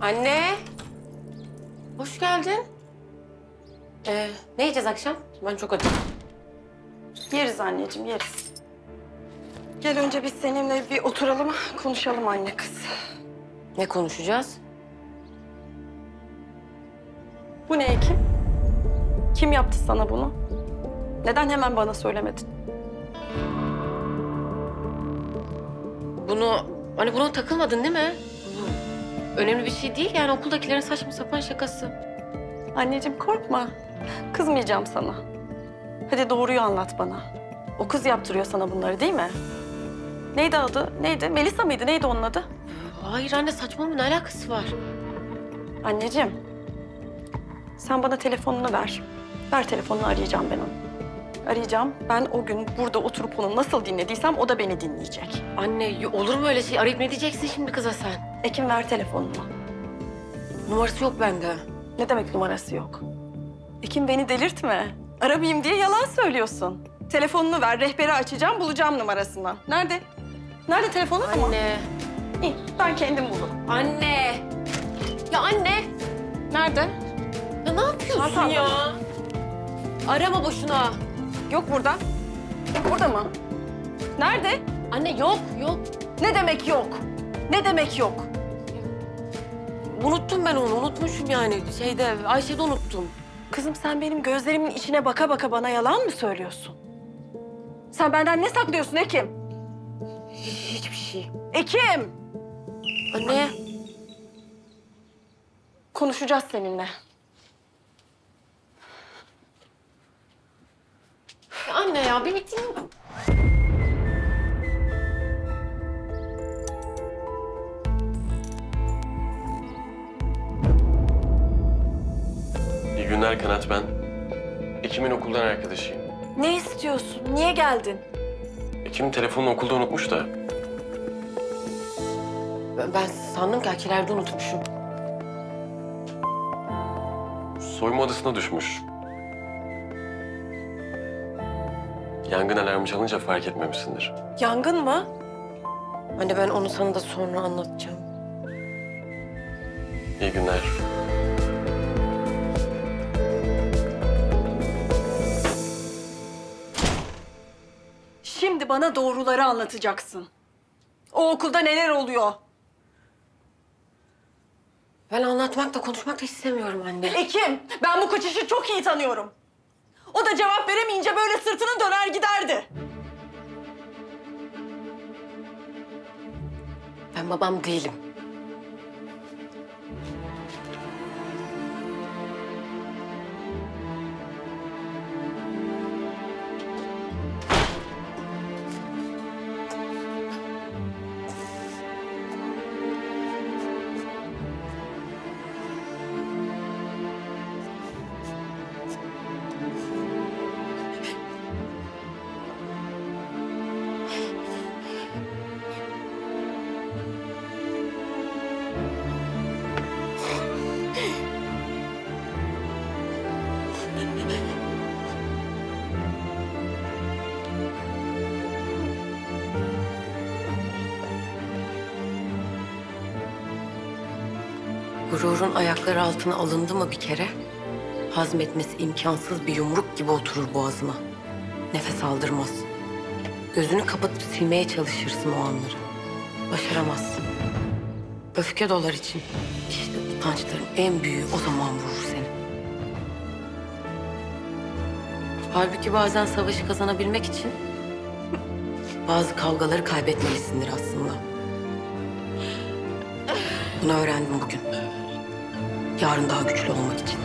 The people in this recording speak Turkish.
Anne. Hoş geldin. Ee, ne yiyeceğiz akşam? Ben çok acım. Yeriz anneciğim, yeriz. Gel önce biz seninle bir oturalım, konuşalım anne kız. Ne konuşacağız? Bu ne Ekim? Kim yaptı sana bunu? Neden hemen bana söylemedin? Bunu, hani buna takılmadın değil mi? Önemli bir şey değil yani okuldakilerin saçma sapan şakası. Anneciğim korkma. Kızmayacağım sana. Hadi doğruyu anlat bana. O kız yaptırıyor sana bunları değil mi? Neydi adı? Neydi? Melisa mıydı? Neydi onun adı? Hayır anne saçmalama ne alakası var? Anneciğim. Sen bana telefonunu ver. Ver telefonunu arayacağım ben onu. Arayacağım. Ben o gün burada oturup onu nasıl dinlediysem o da beni dinleyecek. Anne olur mu öyle şey? Arayıp ne diyeceksin şimdi kıza sen? Ekim ver telefonunu. Numarası yok bende. Ne demek numarası yok? Ekim beni delirtme. Aramayayım diye yalan söylüyorsun. Telefonunu ver, rehberi açacağım, bulacağım numarasını. Nerede? Nerede telefonu? Ama Anne. İyi, ben kendim bulurum. Anne. Ya anne. Nerede? Ya ne yapıyorsun Çantam ya? Arama boşuna. Yok burada. Burada mı? Nerede? Anne yok yok. Ne demek yok? Ne demek yok? Unuttum ben onu. Unutmuşum yani. Şeyde Ayşe'de unuttum. Kızım sen benim gözlerimin içine baka baka bana yalan mı söylüyorsun? Sen benden ne saklıyorsun Ekim? Hiçbir şey. Ekim! Anne. Konuşacağız seninle. Anne ya bir bitti İyi günler Kanat ben. Ekim'in okuldan arkadaşıyım. Ne istiyorsun? Niye geldin? Ekim telefonunu okulda unutmuş da. Ben, ben sandım ki akilerde unutmuşum. Soyunma odasına düşmüş. Yangın alarmı çalınca fark etmemişsindir. Yangın mı? Anne ben onu sana da sonra anlatacağım. İyi günler. Şimdi bana doğruları anlatacaksın. O okulda neler oluyor? Ben anlatmak da konuşmak da istemiyorum anne. Ekim, ben bu kaçışı çok iyi tanıyorum. O da cevap veremeyince böyle sırtını Ben babam değilim. Gururun ayakları altına alındı mı bir kere? Hazmetmesi imkansız bir yumruk gibi oturur boğazına. Nefes aldırmaz. Gözünü kapatıp silmeye çalışırsın o anları. Başaramazsın. Öfke dolar için. İşte utançların en büyüğü o zaman vurur seni. Halbuki bazen savaşı kazanabilmek için bazı kavgaları kaybetmelisindir aslında. Bunu öğrendim bugün. Yarın daha güçlü olmak için.